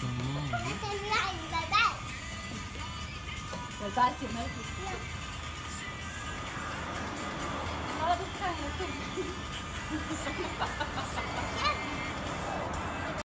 这是大鱼的蛋。我抓紧了几次。好了，都看了，都。